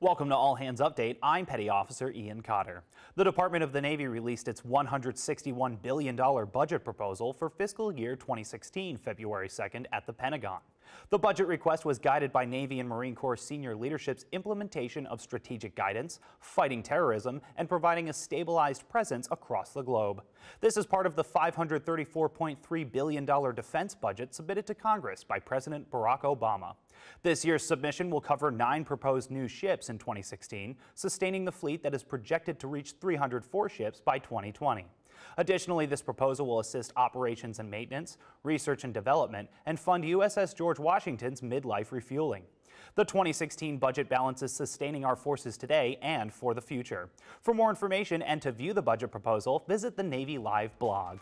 Welcome to All Hands Update. I'm Petty Officer Ian Cotter. The Department of the Navy released its $161 billion budget proposal for fiscal year 2016, February 2nd, at the Pentagon. The budget request was guided by Navy and Marine Corps senior leadership's implementation of strategic guidance, fighting terrorism, and providing a stabilized presence across the globe. This is part of the $534.3 billion defense budget submitted to Congress by President Barack Obama. This year's submission will cover nine proposed new ships in 2016, sustaining the fleet that is projected to reach 304 ships by 2020. Additionally, this proposal will assist operations and maintenance, research and development, and fund USS George Washington's midlife refueling. The 2016 budget balances sustaining our forces today and for the future. For more information and to view the budget proposal, visit the Navy Live blog.